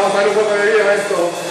vamos a dar un poco de vida a esto.